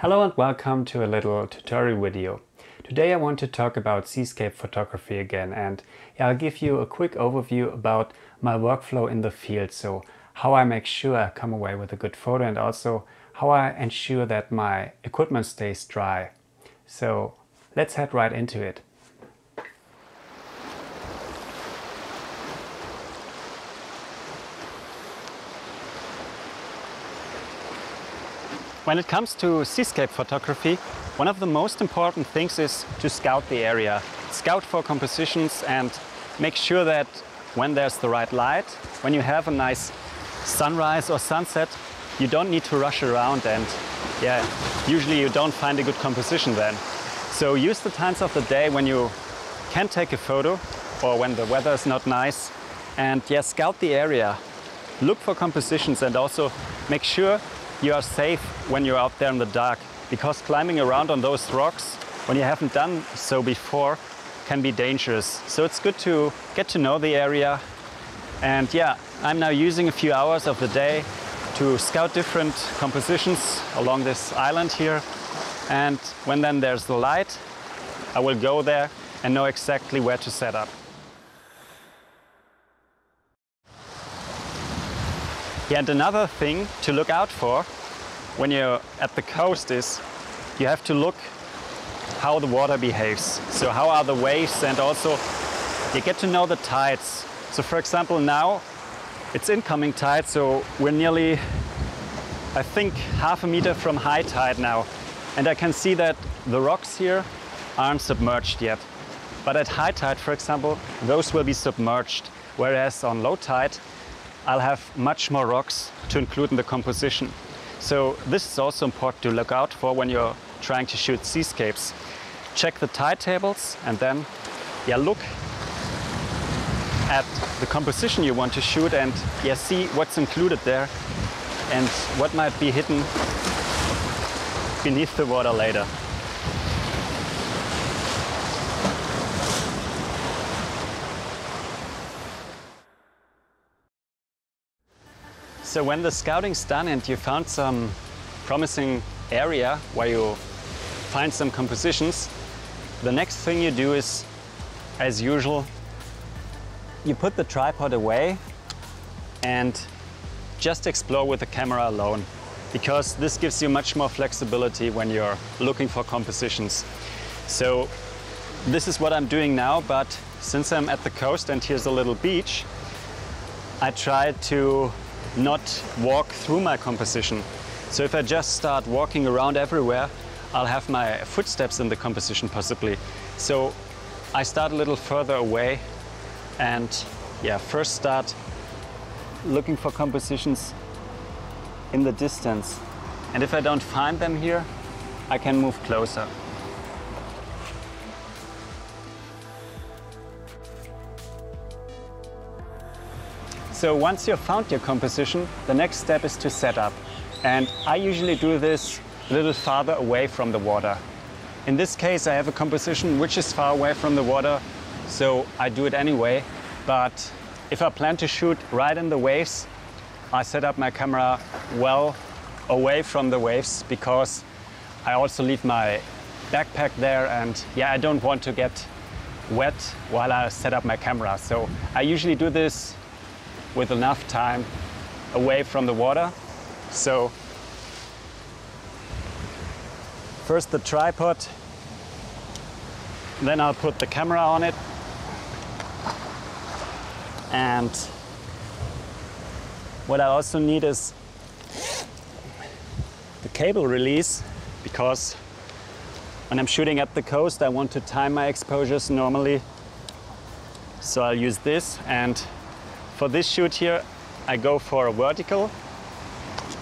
Hello and welcome to a little tutorial video. Today I want to talk about seascape photography again and I'll give you a quick overview about my workflow in the field. So how I make sure I come away with a good photo and also how I ensure that my equipment stays dry. So let's head right into it. When it comes to seascape photography, one of the most important things is to scout the area. Scout for compositions and make sure that when there's the right light, when you have a nice sunrise or sunset, you don't need to rush around and yeah, usually you don't find a good composition then. So use the times of the day when you can take a photo or when the weather is not nice and yeah, scout the area. Look for compositions and also make sure you are safe when you're out there in the dark because climbing around on those rocks when you haven't done so before can be dangerous. So it's good to get to know the area. And yeah, I'm now using a few hours of the day to scout different compositions along this island here. And when then there's the light, I will go there and know exactly where to set up. And another thing to look out for when you're at the coast is you have to look how the water behaves. So how are the waves and also you get to know the tides. So for example now it's incoming tide so we're nearly I think half a meter from high tide now and I can see that the rocks here aren't submerged yet. But at high tide for example those will be submerged whereas on low tide I'll have much more rocks to include in the composition. So this is also important to look out for when you're trying to shoot seascapes. Check the tide tables and then yeah, look at the composition you want to shoot and yeah, see what's included there and what might be hidden beneath the water later. So when the scouting's done and you found some promising area where you find some compositions, the next thing you do is, as usual, you put the tripod away and just explore with the camera alone because this gives you much more flexibility when you're looking for compositions. So this is what I'm doing now, but since I'm at the coast and here's a little beach, I try to not walk through my composition. So if I just start walking around everywhere, I'll have my footsteps in the composition possibly. So I start a little further away and yeah, first start looking for compositions in the distance. And if I don't find them here, I can move closer. So once you've found your composition, the next step is to set up. And I usually do this a little farther away from the water. In this case, I have a composition which is far away from the water, so I do it anyway. But if I plan to shoot right in the waves, I set up my camera well away from the waves because I also leave my backpack there and yeah, I don't want to get wet while I set up my camera. So I usually do this with enough time away from the water. So first the tripod, then I'll put the camera on it and what I also need is the cable release because when I'm shooting at the coast I want to time my exposures normally so I'll use this and for this shoot here, I go for a vertical.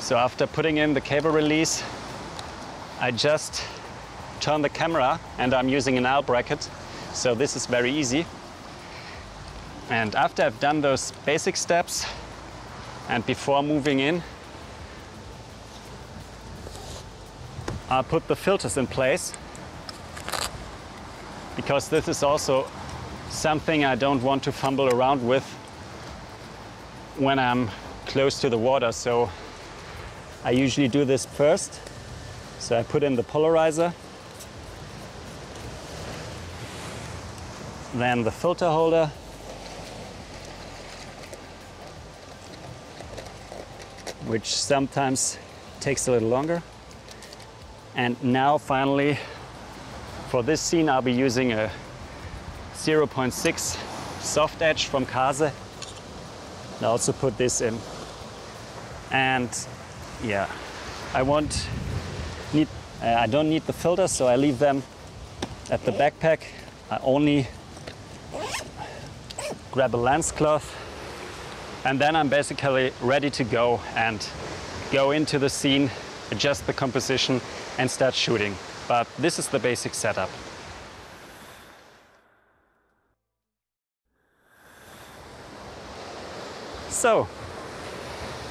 So after putting in the cable release, I just turn the camera and I'm using an L bracket. So this is very easy. And after I've done those basic steps and before moving in, I'll put the filters in place because this is also something I don't want to fumble around with when I'm close to the water. So I usually do this first. So I put in the polarizer, then the filter holder, which sometimes takes a little longer. And now finally, for this scene, I'll be using a 0.6 soft edge from Kase. I also put this in. And yeah, I want need uh, I don't need the filters, so I leave them at the backpack. I only grab a lens cloth and then I'm basically ready to go and go into the scene, adjust the composition and start shooting. But this is the basic setup. So,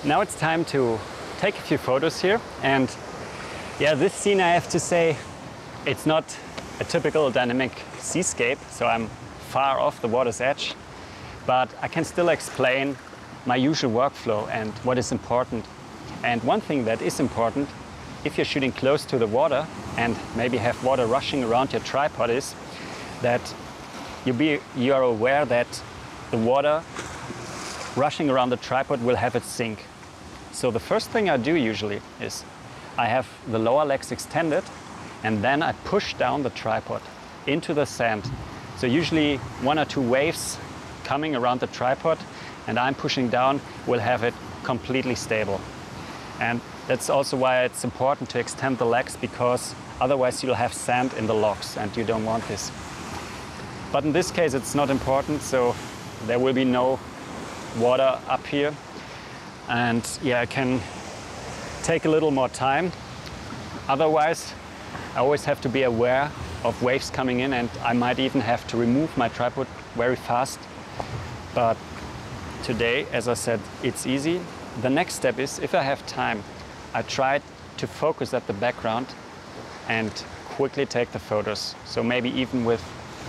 now it's time to take a few photos here and yeah, this scene I have to say, it's not a typical dynamic seascape, so I'm far off the water's edge, but I can still explain my usual workflow and what is important. And one thing that is important, if you're shooting close to the water and maybe have water rushing around your tripod is that you, be, you are aware that the water rushing around the tripod will have it sink. So the first thing I do usually is I have the lower legs extended and then I push down the tripod into the sand. So usually one or two waves coming around the tripod and I'm pushing down will have it completely stable. And that's also why it's important to extend the legs because otherwise you'll have sand in the locks and you don't want this. But in this case it's not important so there will be no water up here and yeah I can take a little more time. Otherwise I always have to be aware of waves coming in and I might even have to remove my tripod very fast. But today, as I said, it's easy. The next step is, if I have time, I try to focus at the background and quickly take the photos. So maybe even with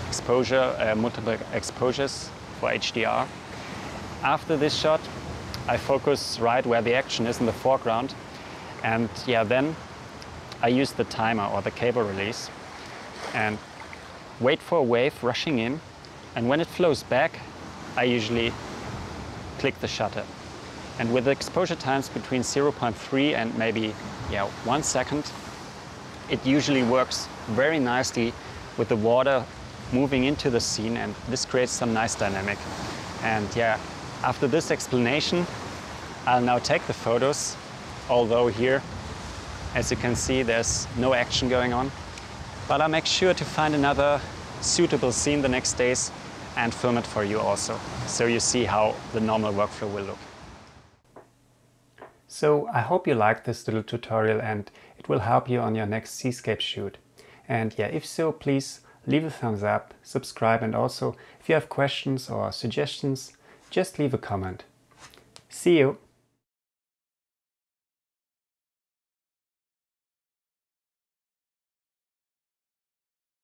exposure, uh, multiple exposures for HDR. After this shot, I focus right where the action is in the foreground. And yeah, then I use the timer or the cable release and wait for a wave rushing in. And when it flows back, I usually click the shutter. And with exposure times between 0.3 and maybe yeah, one second, it usually works very nicely with the water moving into the scene and this creates some nice dynamic. And yeah, after this explanation, I'll now take the photos, although here, as you can see, there's no action going on. But I'll make sure to find another suitable scene the next days and film it for you also, so you see how the normal workflow will look. So I hope you liked this little tutorial and it will help you on your next seascape shoot. And yeah, if so, please leave a thumbs up, subscribe and also if you have questions or suggestions, just leave a comment. See you!